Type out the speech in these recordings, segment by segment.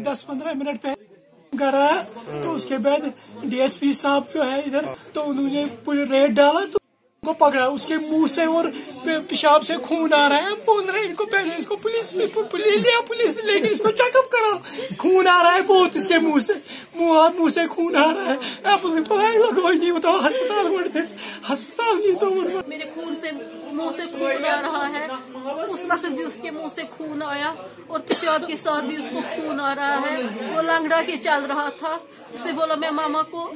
दस पंद्रह मिनट पे आया तो उसके बाद डीएसपी साहब जो है इधर तो उन्होंने पूरे रेड डाला तो को पकड़ा, उसके मुँह से और पेशाब से खून आ रहा है। बोल रहे हैं, इनको पहले इसको पुलिस में पुलिस लिया, पुलिस लेकिन इसको चेकअप करा खून आ रहा है बहुत इसके मुँह से। मुँह, हाथ, मुँह से खून आ रहा है। आप कोई नहीं बताओ, अस्पताल बढ़ते अस्पताल नहीं तो मेरे खून से मुँह से खून आ रहा है। उस वक्त भी उसके मुँह से खून आया और पेशाब के साथ भी उसको खून आ रहा है। वो लंगड़ा के चल रहा था। उसने बोला, मैं मामा को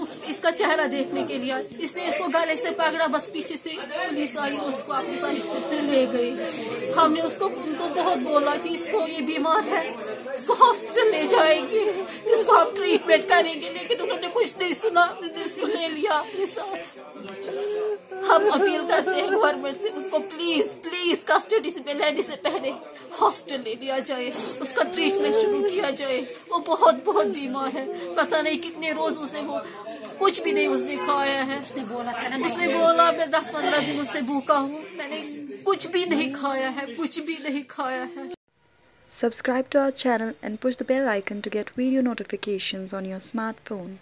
उस, इसका चेहरा देखने के लिए इसने इसको गले से पकड़ा, बस पीछे से पुलिस आई उसको अपने साथ ले गई। हमने उसको, उनको बहुत बोला कि इसको ये बीमार है, इसको हॉस्पिटल ले जाएँगे, इसको हम ट्रीटमेंट करेंगे, लेकिन नहीं सुना उन्होंने इसको ले लिया अपने साथ। हम अपील करते हैं गवर्नमेंट से उसको प्लीज़ प्लीज़ कस्टडी से लेने से पहले हॉस्पिटल ले लिया जाए। उसका ट्रीटमेंट शुरू किया जाए। वो बहुत बहुत बीमार है। पता नहीं कितने रोज उसे वो कुछ भी नहीं उसने खाया है। उसने बोला था ना उसने बोला मैं दस पंद्रह दिन उससे भूखा हूँ। मैंने कुछ भी नहीं खाया है कुछ भी नहीं खाया है। Subscribe to our channel and push the bell icon to get video notifications on your smartphone.